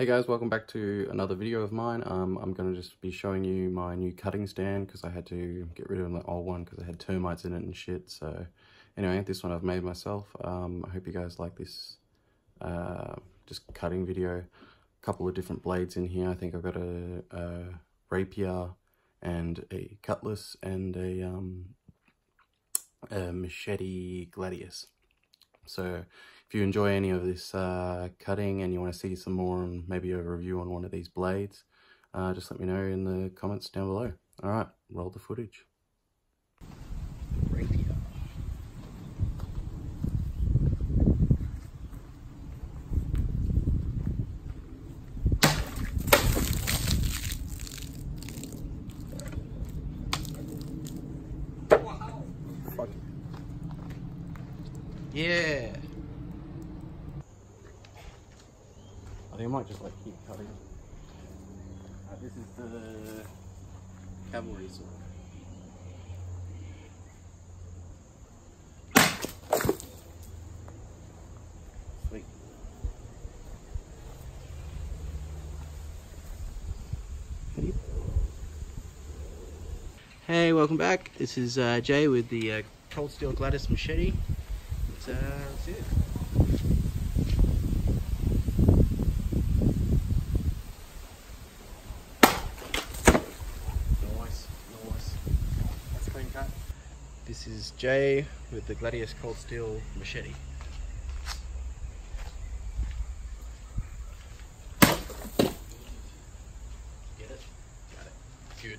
Hey guys, welcome back to another video of mine. Um, I'm going to just be showing you my new cutting stand because I had to get rid of the old one because it had termites in it and shit. So anyway, this one I've made myself. Um, I hope you guys like this uh, just cutting video. A couple of different blades in here. I think I've got a, a rapier and a cutlass and a, um, a machete gladius. So if you enjoy any of this uh, cutting and you want to see some more and maybe a review on one of these blades, uh, just let me know in the comments down below. All right, roll the footage. Yeah. I think I might just like keep cutting. Uh, this is the cavalry sword. Sweet. Hey, welcome back. This is uh, Jay with the uh, Cold Steel Gladius Machete uh, that's it. Nice, nice. That's clean cut. This is Jay with the Gladius Cold Steel machete. Get it? Got it. Good.